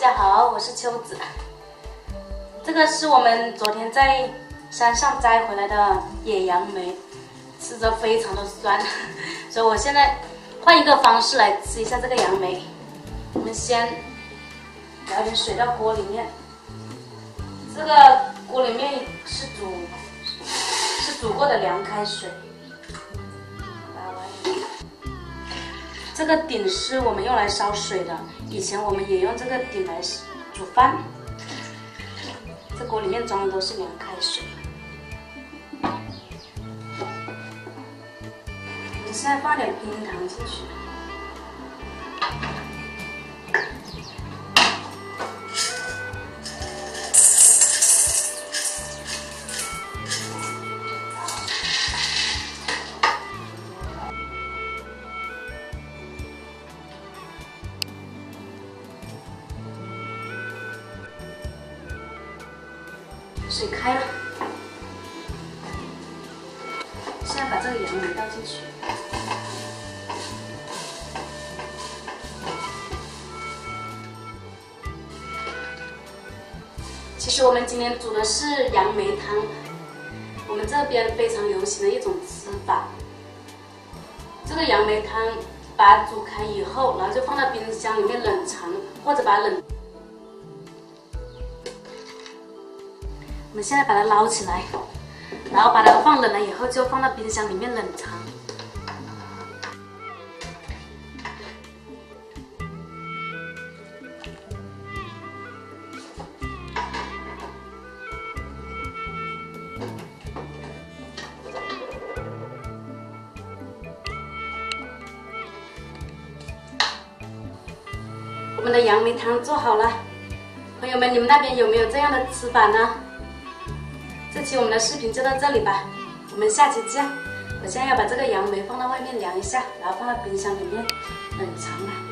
大家好，我是秋子。这个是我们昨天在山上摘回来的野杨梅，吃着非常的酸，所以我现在换一个方式来吃一下这个杨梅。我们先舀点水到锅里面，这个锅里面是煮是煮过的凉开水。这个鼎是我们用来烧水的，以前我们也用这个鼎来煮饭。这锅里面装的都是凉开水。我们现在放点冰糖进去。水开了，现在把这个杨梅倒进去。其实我们今天煮的是杨梅汤，我们这边非常流行的一种吃法。这个杨梅汤把煮开以后，然后就放到冰箱里面冷藏，或者把冷。我们现在把它捞起来，然后把它放冷了以后，就放到冰箱里面冷藏。我们的杨梅汤做好了，朋友们，你们那边有没有这样的吃法呢？这期我们的视频就到这里吧，我们下期见。我现在要把这个杨梅放到外面凉一下，然后放到冰箱里面冷藏了。